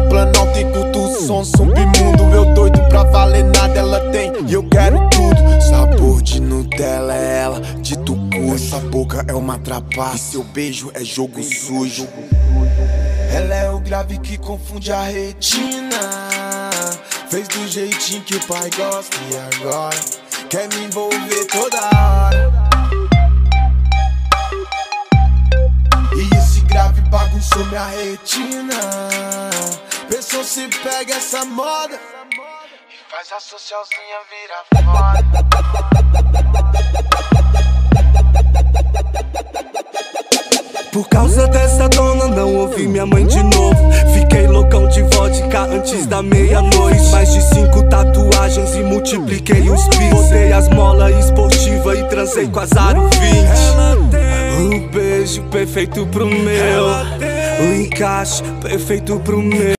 na e curto o som submundo. Eu doido pra valer nada, ela tem e eu quero tudo. Sabor de Nutella é ela, de tucu. Essa boca é uma trapaça, seu beijo é jogo sujo. Ela é o grave que confunde a retina. Fez do jeitinho que o pai gosta e agora quer me envolver toda hora. E esse grave bagunçou minha retina. Se pega essa moda e faz a socialzinha virar foda. Por causa dessa dona, não ouvi minha mãe de novo. Fiquei loucão de vodka antes da meia-noite. Mais de cinco tatuagens e multipliquei os bis. Botei as molas esportiva e transei com as aro 20. O beijo perfeito pro meu. O encaixe perfeito pro meu.